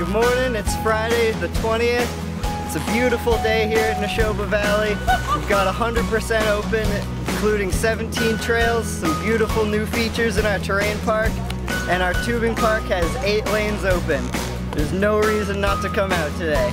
Good morning. It's Friday the 20th. It's a beautiful day here at Nashoba Valley. We've got 100% open, including 17 trails, some beautiful new features in our terrain park, and our tubing park has eight lanes open. There's no reason not to come out today.